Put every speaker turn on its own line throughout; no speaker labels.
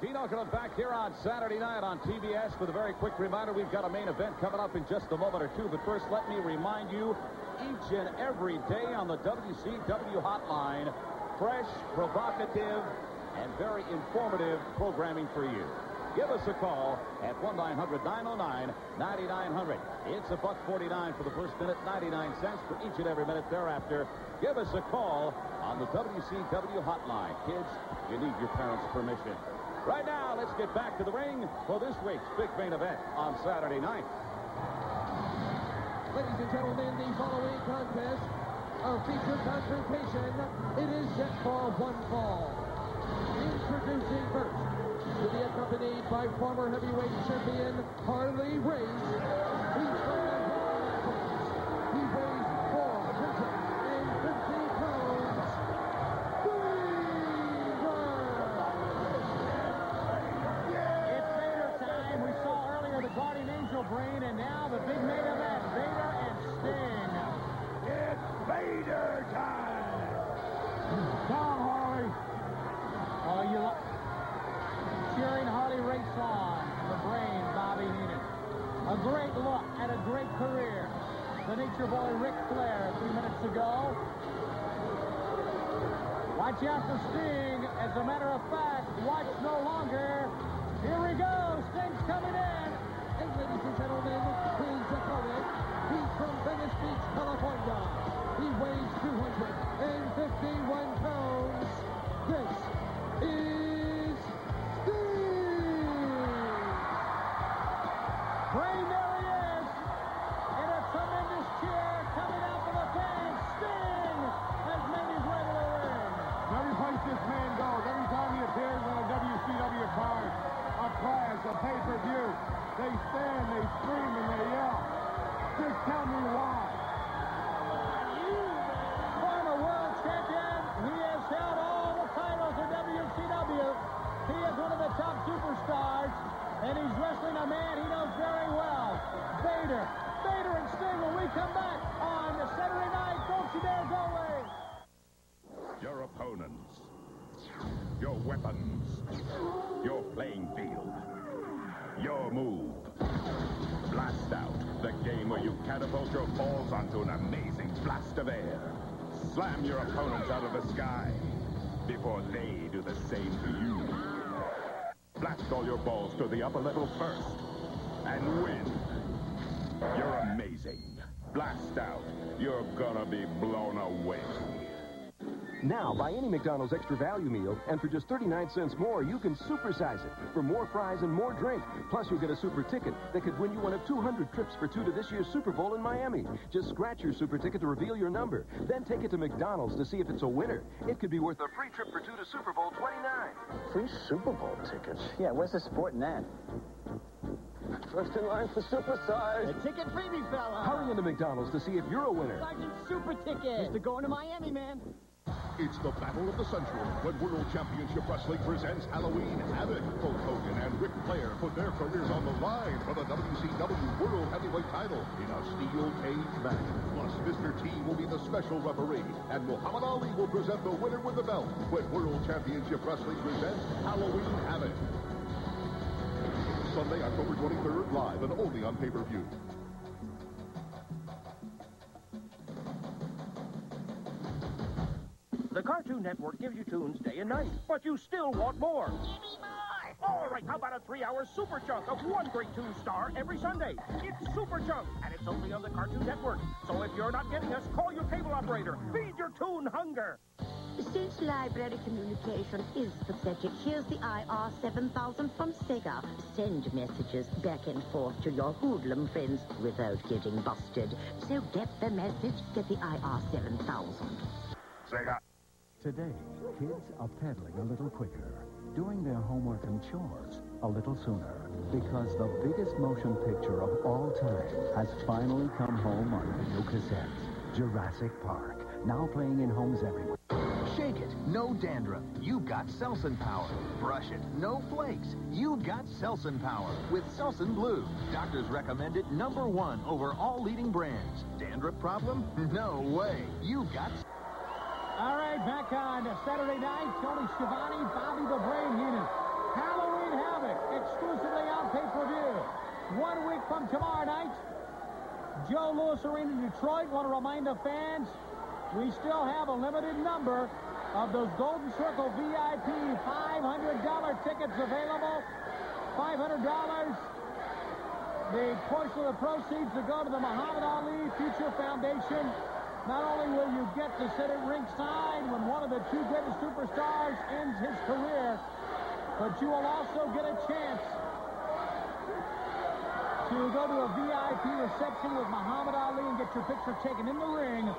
Gene Okerlund back here on Saturday night on TBS with a very quick reminder. We've got a main event coming up in just a moment or two. But first, let me remind you, each and every day on the WCW hotline, fresh, provocative, and very informative programming for you. Give us a call at 1-900-909-9900. It's a buck 49 for the first minute, 99 cents for each and every minute thereafter. Give us a call on the WCW hotline. Kids, you need your parents' permission. Right now, let's get back to the ring for this week's big main event on Saturday night.
Ladies and gentlemen, the following contest, a featured confrontation, it is set for one fall. Introducing first, to be accompanied by former heavyweight champion Harley Race. He's from
a
man he
knows very well. Vader. Vader and Sting when we come back on the Saturday night. Don't you dare go away.
Your opponents, your weapons, your playing field, your move. Blast out, the game where you catapult your balls onto an amazing blast of air. Slam your opponents out of the sky before they do the same to you. Blast all your balls to the upper level first and win. You're amazing. Blast out. You're gonna be blown away.
Now, buy any McDonald's extra value meal, and for just 39 cents more, you can supersize it for more fries and more drink. Plus, you'll get a super ticket that could win you one of 200 trips for two to this year's Super Bowl in Miami. Just scratch your super ticket to reveal your number. Then take it to McDonald's to see if it's a winner. It could be worth a free trip for two to Super Bowl 29.
Free Super Bowl tickets. Yeah, where's the sport in that?
First in line for supersize.
A ticket freebie, fella.
Hurry into McDonald's to see if you're a winner.
Sergeant Super Ticket. Mr. Going to Miami, man.
It's the battle of the century when World Championship Wrestling presents Halloween Havoc. Hulk Hogan and Ric Flair put their careers on the line for the WCW World Heavyweight title in a steel cage match. Plus, Mr. T will be the special referee, and Muhammad Ali will present the winner with the belt when World Championship Wrestling presents Halloween Havoc. Sunday, October 23rd, live and only on pay-per-view.
Cartoon Network gives you tunes day and night, but you still want more. Give me more! All right, how about a three-hour super chunk of one great tune star every Sunday? It's Super Chunk, and it's only on the Cartoon Network. So if you're not getting us, call your cable operator. Feed your tune hunger.
Since library communication is pathetic, here's the IR 7000 from Sega. Send messages back and forth to your hoodlum friends without getting busted. So get the message, get the IR 7000.
Sega.
Today, kids are pedaling a little quicker, doing their homework and chores a little sooner, because the biggest motion picture of all time has finally come home on video cassette. Jurassic Park, now playing in homes everywhere.
Shake it, no dandruff. You've got Selsun Power. Brush it, no flakes. You've got Selsun Power with Selsun Blue. Doctors recommend it number one over all leading brands. Dandruff problem? No way. You've got
All right, back on Saturday night, Tony Schiavone, Bobby the Brain Heenan. Halloween Havoc, exclusively on pay-per-view. One week from tomorrow night, Joe Louis Arena, Detroit. Want to remind the fans, we still have a limited number of those Golden Circle VIP $500 tickets available. $500. The portion of the proceeds to go to the Muhammad Ali Future Foundation. Not only will you get to sit at ringside when one of the two greatest superstars ends his career, but you will also get a chance to go to a VIP reception with Muhammad Ali and get your picture taken in the ring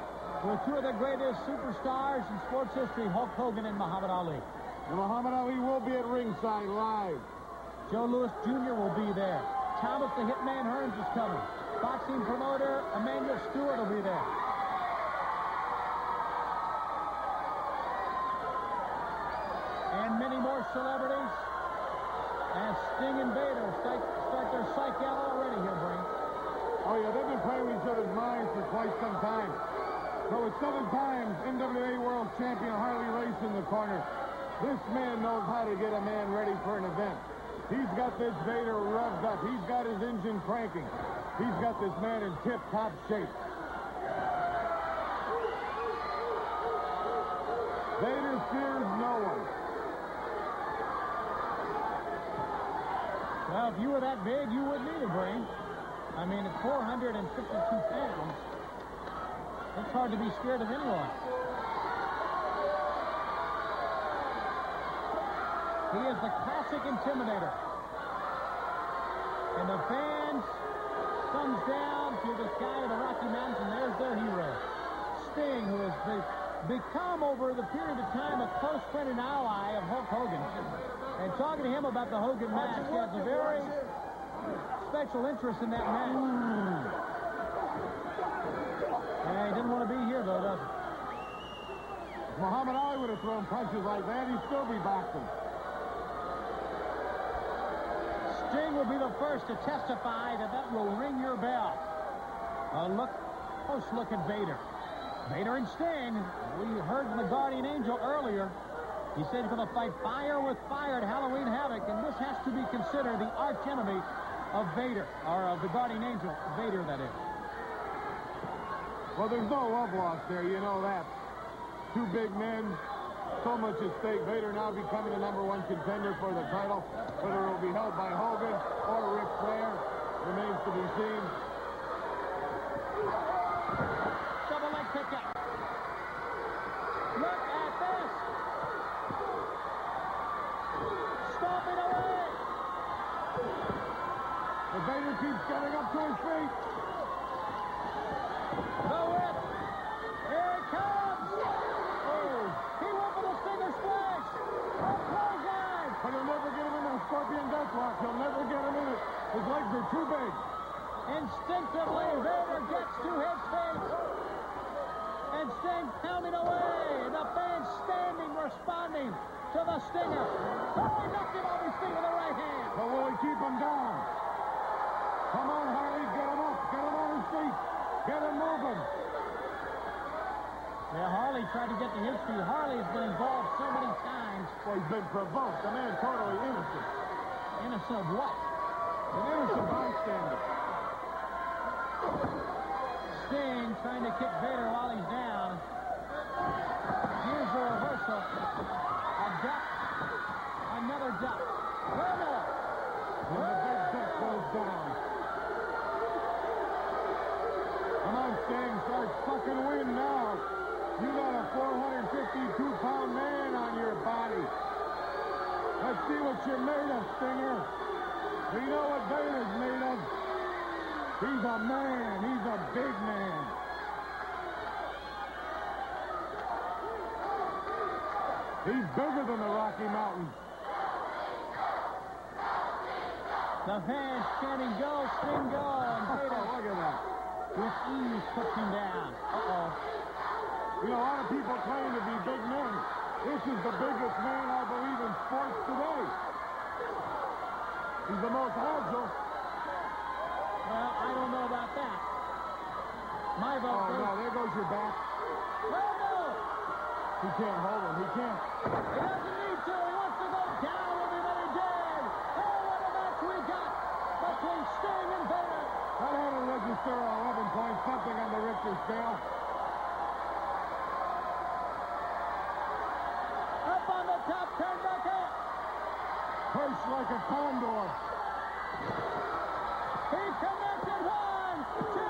with two of the greatest superstars in sports history, Hulk Hogan and Muhammad Ali.
And Muhammad Ali will be at ringside live.
Joe Louis Jr. will be there. Thomas the Hitman Hearns is coming. Boxing promoter Emanuel Steward will be there. Celebrities. And Sting and Vader start, start their psych out already here, Brain.
Oh, yeah, they've been playing with each other's minds for quite some time. So with seven times NWA World Champion Harley Race in the corner, this man knows how to get a man ready for an event. He's got this Vader revved up. He's got his engine cranking. He's got this man in tip-top shape. Vader fears no one.
Well, if you were that big, you wouldn't need a brain. I mean, at 452 pounds, it's hard to be scared of anyone. He is the classic intimidator. And the fans thumbs down to the sky of the Rocky Mountains, and there's their hero. Sting, who has become, over the period of time, a close friend and ally of Hulk Hogan. And talking to him about the Hogan match, he has a very special interest in that match. Yeah, he didn't want to be here, though, does he?
If Muhammad Ali would have thrown punches like that, he'd still be boxing.
Sting will be the first to testify that that will ring your bell. A look, close look at Vader. Vader and Sting. We heard from the Guardian Angel earlier. He said he's going to fight fire with fire at Halloween Havoc, and this has to be considered the arch enemy of Vader, or of the Guardian Angel, Vader, that is.
Well, there's no love lost there, you know that. Two big men, so much at stake. Vader now becoming the number one contender for the title. Whether it will be held by Hogan or Ric Flair remains to be seen.
Double leg pickup. Look at this. Stomping away.
But Vader keeps getting up to his feet.
The whip. Here it comes. Oh, he went for the stinger splash. Oh, A clothesline.
But he'll never get him in the Scorpion Death Lock. He'll never get him in it. His legs are too big.
Instinctively, Vader gets to his feet. And Sting pounding away. The fans standing, responding to the stinger. Oh, he knocked him off his feet with the right hand.
But will he keep him down? Come on, Harley. Get him up. Get him on his feet. Get him moving.
Yeah, Harley tried to get to his feet. Harley has been involved so many times.
Well, he's been provoked. The man totally innocent.
Innocent of what?
An innocent bystander.
Sting trying to kick Vader while he's down. Here's the reversal. Duck. Another duck. One more.
And the big duck goes down. Come on, Sting. Start fucking win now. You got a 452-pound man on your body. Let's see what you're made of, Stinger. We know what Vader's made of. He's a man. He's a big man. He's bigger than the Rocky Mountains.
The fans chanting, go, Sting, go. And Vader,
look at that.
with ease, puts him down. Uh-oh.
You know, a lot of people claim to be big men. This is the biggest man, I believe, in sports today. He's the most agile.
Well, I don't know about that. My vote
Oh,
goes...
no, there goes your back. He can't hold him. He can't.
He doesn't need to. He wants to go down. Everybody dead. Oh, what a match we got
between Sting and Vader. That had a register
11 points, something on the Richter
scale.
Up
on the top turnbuckle. Pushed like a condor. He connected one, two.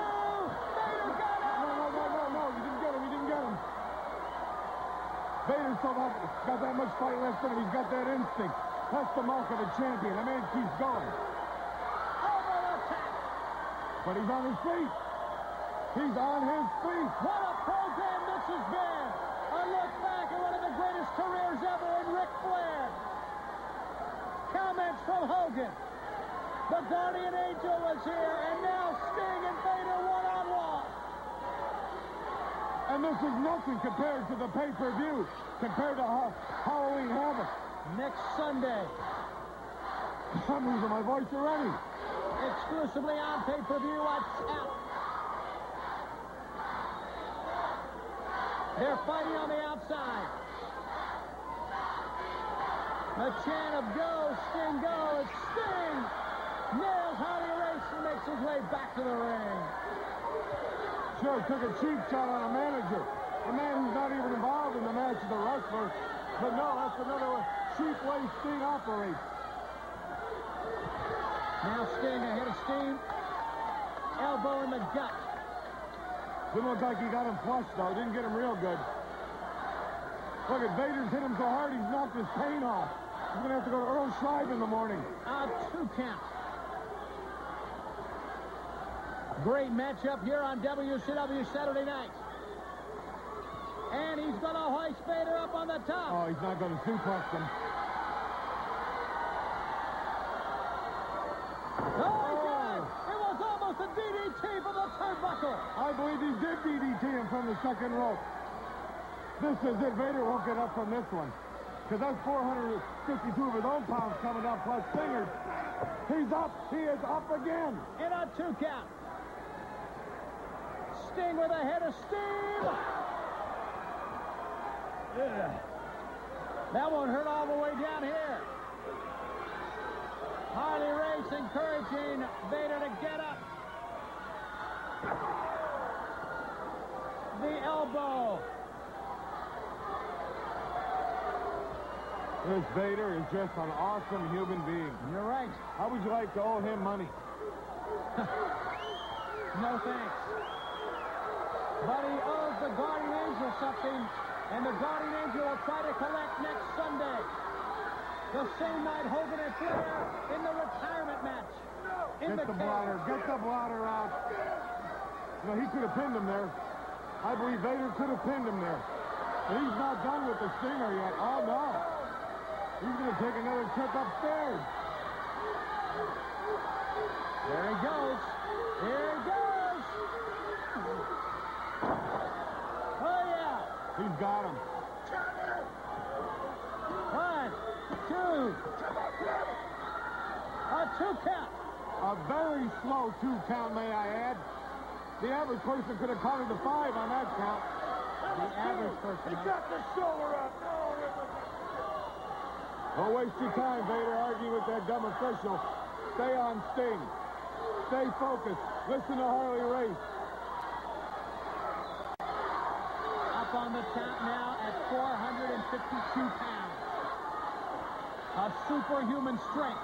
Vader still got, got that much fight left in him. He's got that instinct. That's the mark of a champion. A man keeps going. But he's on his feet. He's on his feet.
What a program this has been. A look back at one of the greatest careers ever in Ric Flair. Comments from Hogan. The Guardian Angel was here, and now Sting and Vader one-on-one.
And this is nothing compared to the pay-per-view, compared to Ha- Halloween Havoc.
Next Sunday,
I'm losing my voice already.
exclusively on pay-per-view at TAP. They're fighting on the outside. A chant of go, Sting, go. It's Sting. Nails Harley Race and makes his way back to the ring.
Took a cheap shot on a manager. A man who's not even involved in the match is a wrestler. But no, that's another cheap way Sting operates.
Now Sting ahead of Sting. Elbow in the gut.
Didn't look like he got him flush, though. Didn't get him real good. Look at Vader's hit him so hard he's knocked his pain off. He's going to have to go to Earl Scheib in the morning.
A two count. Great matchup here on WCW Saturday night. And he's going to hoist Vader up on the top.
Oh, he's not going to suplex him.
Oh, my God! It was almost a DDT from the turnbuckle.
I believe he did DDT him from the second rope. This is it. Vader won't get up from this one. Because that's 452 of his own pounds coming up, plus Stinger's. He's up. He is up again.
In a two count. Sting with a head of steam. That won't hurt all the way down here. Harley Race encouraging Vader to get up. The elbow.
This Vader is just an awesome human being.
You're right.
How would you like to owe him money?
No thanks. But he owes oh, the Guardian Angel something, and the Guardian Angel will try to collect next Sunday. The same night Hogan and Flair in the retirement match. In
Get the blotter. Get the blotter out. You know, he could have pinned him there. I believe Vader could have pinned him there. But he's not done with the stinger yet. Oh, no. He's going to take another trip upstairs.
There he goes. Here he goes. Oh, yeah.
He's got him.
One, two. A two count.
A very slow two count, may I add. The average person could have counted to five on that count.
The average person.
He got the shoulder up. Don't waste your time, Vader, Argue with that dumb official. Stay on Sting. Stay focused. Listen to Harley Race.
Up on the top now at 452 pounds. A superhuman strength.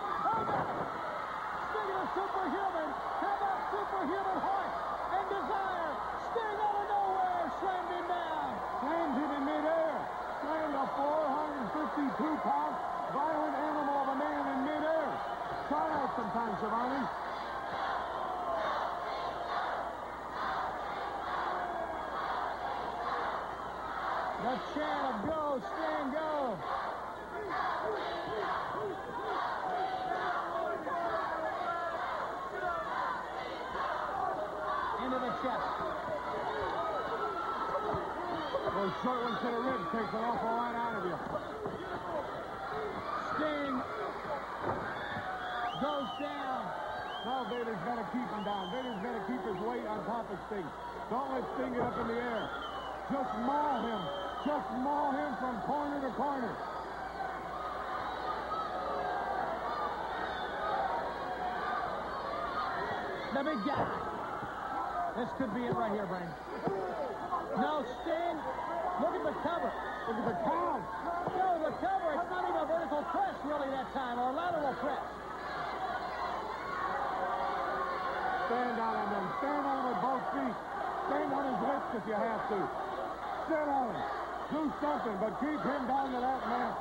Speaking of superhuman, how about superhuman heart and desire? Sting out of nowhere, slammed him down.
Slammed him in midair. Slammed a 452-pound violent animal of a man in midair. Try out sometime, Schiavone.
The chant of go, Sting, go. Into the chest.
Those short ones to the ribs takes an awful lot out of you.
Sting goes down.
Now Vader's got to keep him down. Vader's got to keep his weight on top of Sting. Don't let Sting get up in the air. Just maul him took Smallhead from corner to corner.
The big guy. This could be it right here, Brain. Now stand. Look at the cover.
Look at the count.
No, the cover. It's not even a vertical press, really, that time, or a lateral press.
Stand on him, then. Stand on him with both feet. Stand on his hips if you have to. Sit on him. Do something, but keep him down to that mat.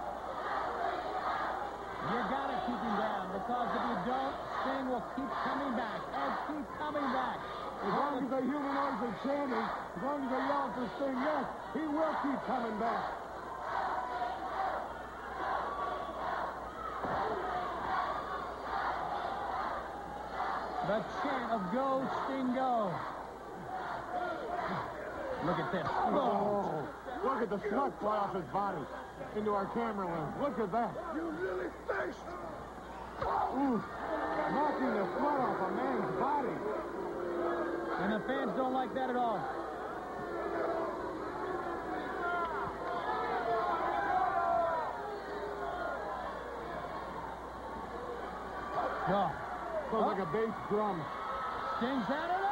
You got to keep him down because if you don't, Sting will keep coming back and keep coming back.
As long as the humanoids are chanting, as long as they yell for Sting, yes, he will keep coming back.
The chant of Go, Sting, Go. Look at this.
Oh, look at the sweat fly off his body into our camera lens. Look at that.
You really faced.
Ooh, knocking the sweat off a man's body.
And the fans don't like that at all. Oh.
Sounds like a bass drum.
Sting's enough.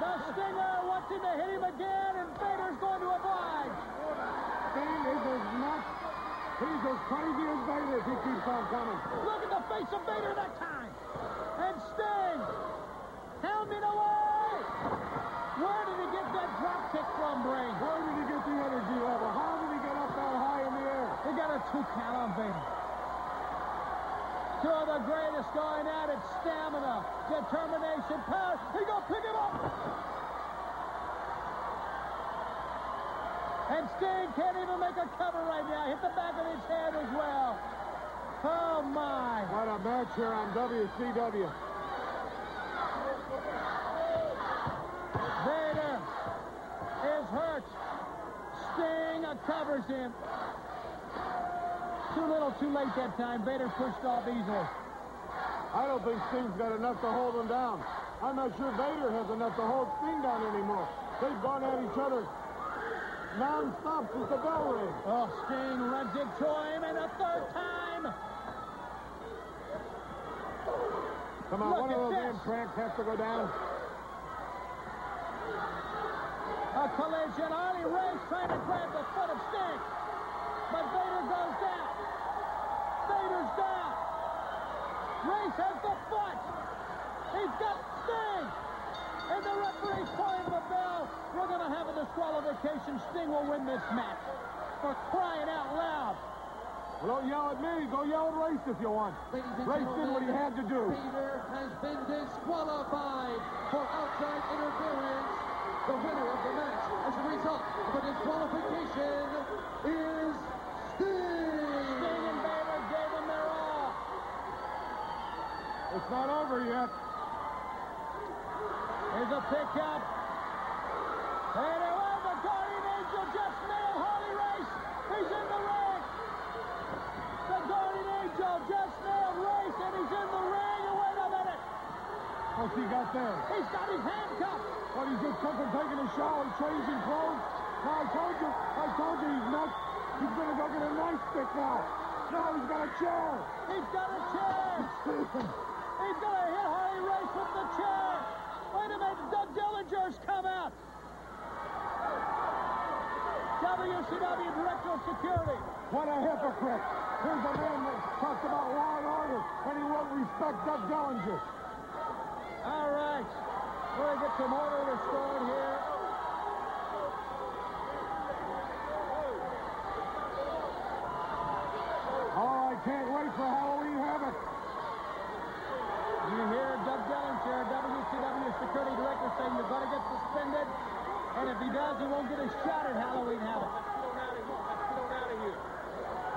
The Stinger wants him to hit him again, and Vader's going to oblige.
Sting is as nuts. He's as crazy as Vader if he keeps on coming.
Look at the face of Vader that time. And Sting. Helmet away. Where did he get that drop kick from, Brain?
Where did he get the energy level? How did he get up that high in the air?
He got a two count on Vader. Two of the greatest going at it. Stamina, determination, power. He's going to pick him up. And Sting can't even make a cover right now. Hit the back of his head as well. Oh, my.
What a match here on WCW.
Vader is hurt. Sting covers him. Too little, too late that time. Vader pushed off easily.
I don't think Sting's got enough to hold him down. I'm not sure Vader has enough to hold Sting down anymore. They've gone at each other non-stop since the bell rang.
Oh, Sting runs into him, and a third time.
Come on,
Look
one of those damn tramps has to go down.
A collision. Harley Race trying to grab the foot of Sting. But Vader goes down. Vader's down. Race has the foot. He's got Sting. And the referee's pulling the bell. We're going to have a disqualification. Sting will win this match. For crying out loud.
Well, don't yell at me. Go yell at Race if you want. Race did what he had to do.
Vader has been disqualified for outside interference. The winner of the match as a result of a disqualification is
And Vader gave him their all.
It's not over yet.
Here's a pickup. And it was the Guardian Angel just nailed Harley Race. He's in the ring. The Guardian Angel just nailed Race, and he's in the ring. And wait a minute.
What's he got there?
He's got his handcuffed.
What, he's just come from taking a shower, changing clothes? No, I told you. I told you he's nuts. He's going to go get a knife stick now. No, he's got a chair.
He's got a chair. He's going to hit Harley Race with the chair. Wait a minute. Doug Dillinger's come out. WCW Director of Security.
What a hypocrite. Here's a man that talks about law and order, and he won't respect Doug Dillinger.
All right. We're going to get some order restored here.
Oh, I can't wait for Halloween Havoc.
You hear Doug Dillinger, WCW Security Director, saying you're going to get suspended, and if he does, he won't get a shot at Halloween Havoc.
Now, he got to get out of here.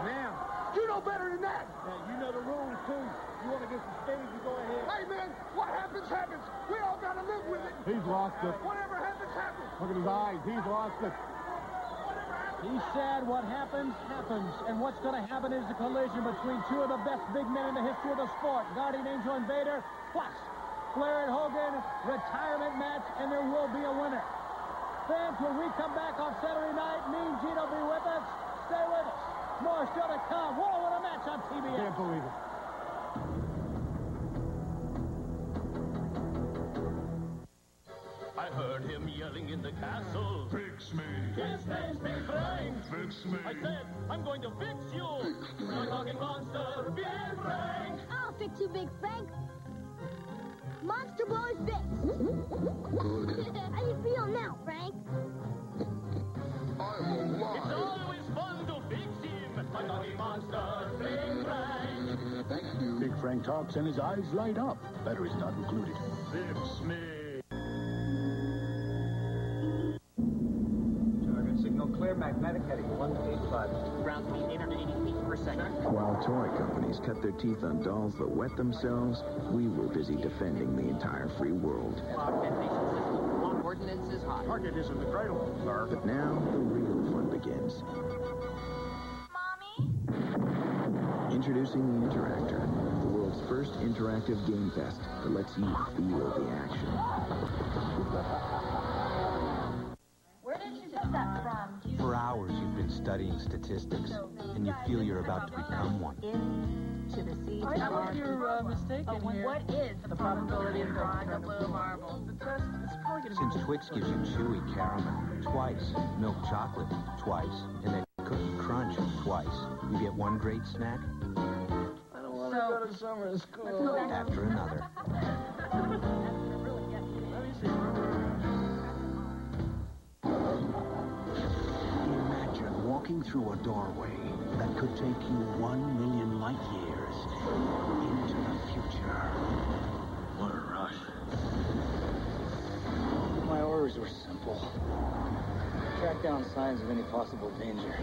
Now, you know better than that.
Now, you know the rules, too. You want to get suspended, you go ahead.
Hey, man, what happens, happens. We all got to live with it.
He's lost it.
Whatever happens, happens.
Look at his eyes. He's lost it.
He said what happens, happens. And what's going to happen is a collision between two of the best big men in the history of the sport, Guardian Angel and Vader, plus Flair and Hogan, retirement match, and there will be a winner. Fans, when we come back on Saturday night, Mean Gene will be with us. Stay with us. More still to come. What a winner match on TBS.
Can't believe it.
I heard him yelling in the castle. Fix me. His name's Big Frank. Fix me. I said, I'm going to fix you. My talking monster, Big Frank.
I'll fix you, Big Frank. Monster Ball is fixed. How you feel now, Frank? I'm alive.
It's always fun to fix him. A doggy monster, fling Frank.
Thank you. Big Frank talks and his eyes light up. Batteries not included.
Fix me.
Magnetic heading 185. Ground speed 880 feet per second.
While toy companies cut their teeth on dolls that wet themselves, we were busy defending the entire free world.
On ordnance is high.
Target is in the cradle, sir.
But now the real fun begins. Introducing the Interactor, the world's first interactive game fest that lets you feel the action.
Studying statistics, and you feel you're about to become one.
To the sea.
I think you're uh, mistaken here.
what is
the probability of
drawing a blue marble?
The test is probably going to
Since Twix gives you chewy caramel twice, milk chocolate twice, and then cookie crunch twice, you get one great snack
I don't want to go to summer school.
after another.
walking through a doorway that could take you one million light years into the future. What a rush.
My orders were simple. Track down signs of any possible danger.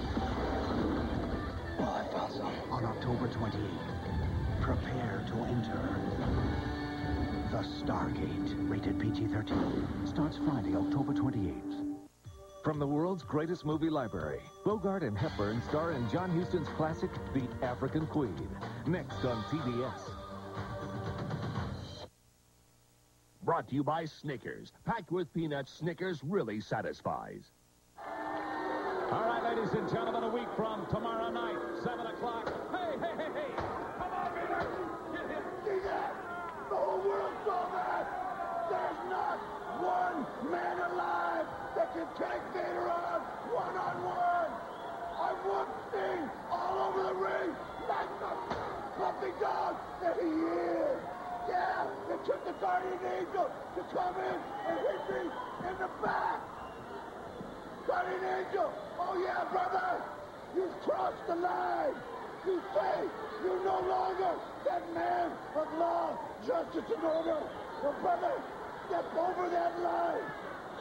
Well, I found some.
On October 28th, prepare to enter the Stargate. Rated PG-13. Starts Friday, October 28th.
From the world's greatest movie library, Bogart and Hepburn star in John Huston's classic, The African Queen. Next on TBS.
Brought to you by Snickers. Packed with peanuts, Snickers really satisfies.
All right, ladies and gentlemen, a week from tomorrow night, 7 o'clock. Hey, hey, hey, hey! Come on, Vader! Get him!
See that? The whole world saw that! There's not one man alive that can take Vader on one-on-one! I want Sting all over the ring like the puppy dog that he is! Yeah, they took the Guardian Angel to come in and hit me in the back! Guardian Angel, oh yeah, brother! You've crossed the line! You say you're no longer that man of law, justice, and order. Well, brother, step over that line.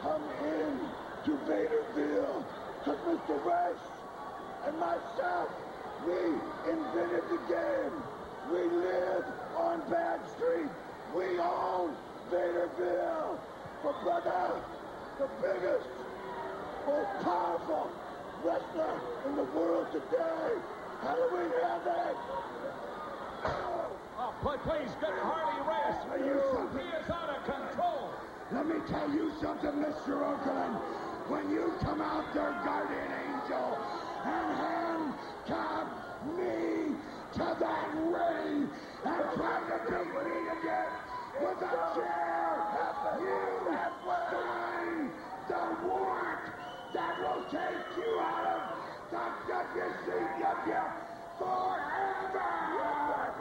Come in to Vaderville. Because Mr. Race and myself, we invented the game. We live on Bad Street. We own Vaderville. But, brother, the biggest, most powerful wrestler in the world today. How do Halloween Havoc.
Oh, play, please, get Harley Race.
Are you something?
He is out of control.
Let me tell you something, Mr. Okerlund. When you come out there, guardian angel, and handcuff me to that ring and try to beat me again with a chair, you sign the warrant that will take you out of the WCW forever!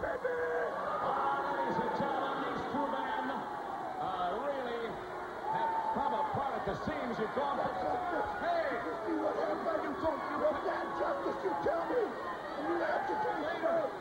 baby!
Ladies and gentlemen, these two men uh, really have come apart at the seams. You've gone for
Hey, you see what happened? You give that justice, you tell me. You have to be straight.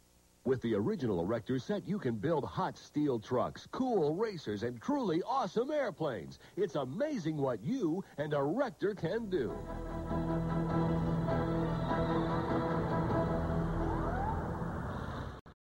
With the original Erector set, you can build hot steel trucks, cool racers, and truly awesome airplanes. It's amazing what you and Erector can do.